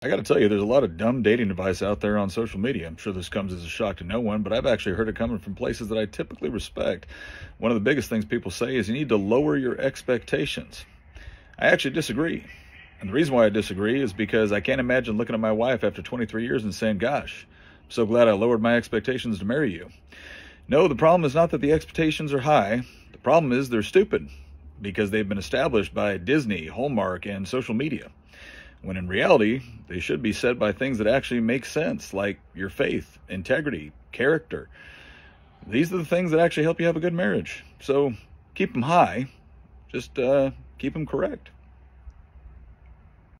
I got to tell you, there's a lot of dumb dating advice out there on social media. I'm sure this comes as a shock to no one, but I've actually heard it coming from places that I typically respect. One of the biggest things people say is you need to lower your expectations. I actually disagree. And the reason why I disagree is because I can't imagine looking at my wife after 23 years and saying, Gosh, I'm so glad I lowered my expectations to marry you. No, the problem is not that the expectations are high. The problem is they're stupid because they've been established by Disney, Hallmark, and social media when in reality, they should be said by things that actually make sense, like your faith, integrity, character. These are the things that actually help you have a good marriage. So keep them high, just uh, keep them correct.